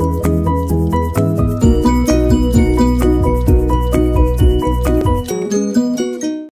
Thank you.